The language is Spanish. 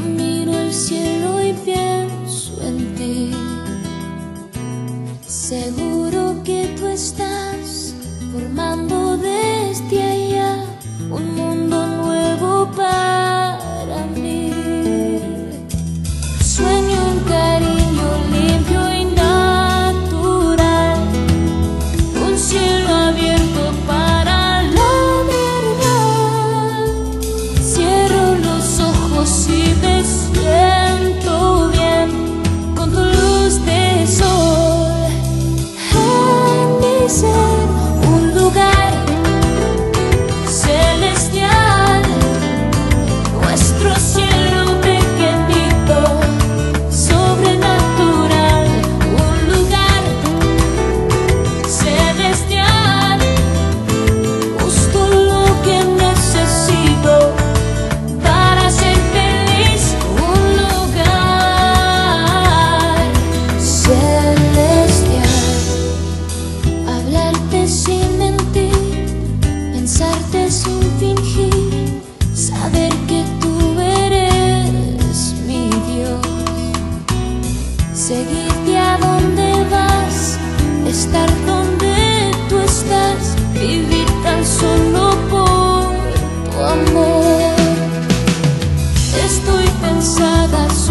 Miro el cielo y pienso en ti. Seguro que tú estás formando desde este allá un mundo nuevo para mí. Sueño un cariño limpio y natural, un cielo abierto para la verdad. Cierro los ojos y cansadas